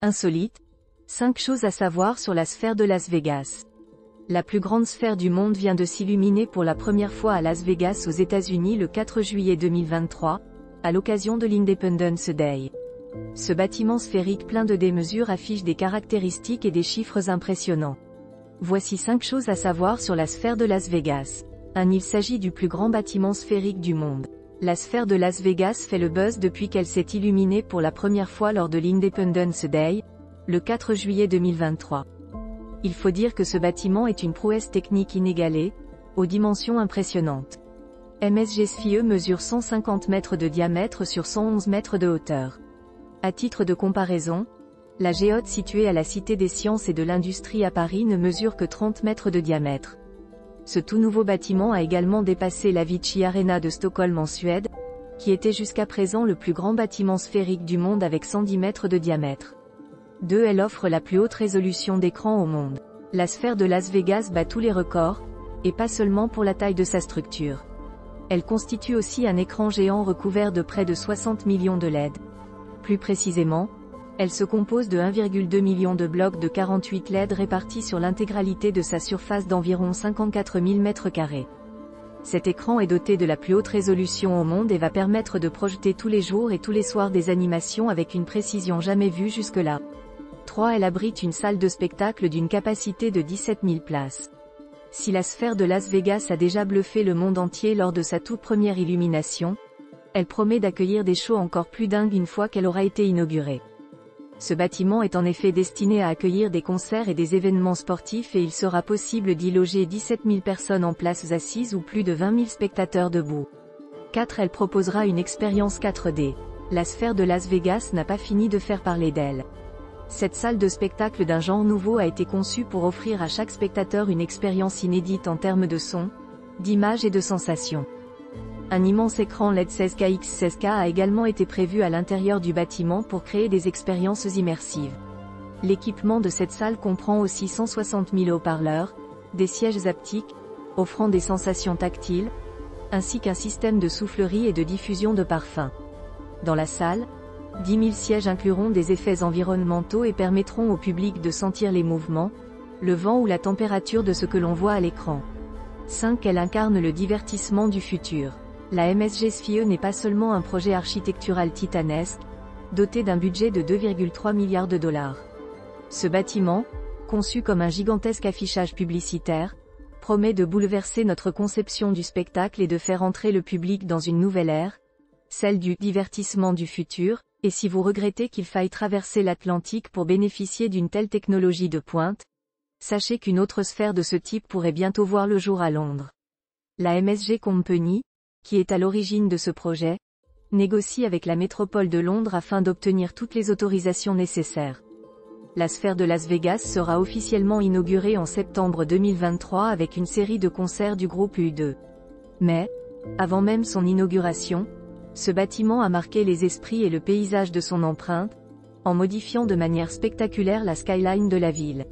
Insolite. 5 choses à savoir sur la sphère de Las Vegas. La plus grande sphère du monde vient de s'illuminer pour la première fois à Las Vegas aux États-Unis le 4 juillet 2023, à l'occasion de l'Independence Day. Ce bâtiment sphérique plein de démesures affiche des caractéristiques et des chiffres impressionnants. Voici 5 choses à savoir sur la sphère de Las Vegas. 1. Il s'agit du plus grand bâtiment sphérique du monde. La sphère de Las Vegas fait le buzz depuis qu'elle s'est illuminée pour la première fois lors de l'Independence Day, le 4 juillet 2023. Il faut dire que ce bâtiment est une prouesse technique inégalée, aux dimensions impressionnantes. MSG SFIE mesure 150 mètres de diamètre sur 111 mètres de hauteur. À titre de comparaison, la géote située à la Cité des Sciences et de l'Industrie à Paris ne mesure que 30 mètres de diamètre ce tout nouveau bâtiment a également dépassé la Vici Arena de Stockholm en Suède, qui était jusqu'à présent le plus grand bâtiment sphérique du monde avec 110 mètres de diamètre. 2. Elle offre la plus haute résolution d'écran au monde. La sphère de Las Vegas bat tous les records, et pas seulement pour la taille de sa structure. Elle constitue aussi un écran géant recouvert de près de 60 millions de LED. Plus précisément, elle se compose de 1,2 million de blocs de 48 LED répartis sur l'intégralité de sa surface d'environ 54 000 m2. Cet écran est doté de la plus haute résolution au monde et va permettre de projeter tous les jours et tous les soirs des animations avec une précision jamais vue jusque-là. 3. Elle abrite une salle de spectacle d'une capacité de 17 000 places. Si la sphère de Las Vegas a déjà bluffé le monde entier lors de sa toute première illumination, elle promet d'accueillir des shows encore plus dingues une fois qu'elle aura été inaugurée. Ce bâtiment est en effet destiné à accueillir des concerts et des événements sportifs et il sera possible d'y loger 17 000 personnes en places assises ou plus de 20 000 spectateurs debout. 4. Elle proposera une expérience 4D. La sphère de Las Vegas n'a pas fini de faire parler d'elle. Cette salle de spectacle d'un genre nouveau a été conçue pour offrir à chaque spectateur une expérience inédite en termes de son, d'image et de sensations. Un immense écran LED 16K x 16K a également été prévu à l'intérieur du bâtiment pour créer des expériences immersives. L'équipement de cette salle comprend aussi 160 000 haut-parleurs, des sièges haptiques, offrant des sensations tactiles, ainsi qu'un système de soufflerie et de diffusion de parfums. Dans la salle, 10 000 sièges incluront des effets environnementaux et permettront au public de sentir les mouvements, le vent ou la température de ce que l'on voit à l'écran. 5. Elle incarne le divertissement du futur. La MSG SFIE n'est pas seulement un projet architectural titanesque, doté d'un budget de 2,3 milliards de dollars. Ce bâtiment, conçu comme un gigantesque affichage publicitaire, promet de bouleverser notre conception du spectacle et de faire entrer le public dans une nouvelle ère, celle du divertissement du futur, et si vous regrettez qu'il faille traverser l'Atlantique pour bénéficier d'une telle technologie de pointe, sachez qu'une autre sphère de ce type pourrait bientôt voir le jour à Londres. La MSG Company, qui est à l'origine de ce projet, négocie avec la métropole de Londres afin d'obtenir toutes les autorisations nécessaires. La sphère de Las Vegas sera officiellement inaugurée en septembre 2023 avec une série de concerts du groupe U2. Mais, avant même son inauguration, ce bâtiment a marqué les esprits et le paysage de son empreinte, en modifiant de manière spectaculaire la skyline de la ville.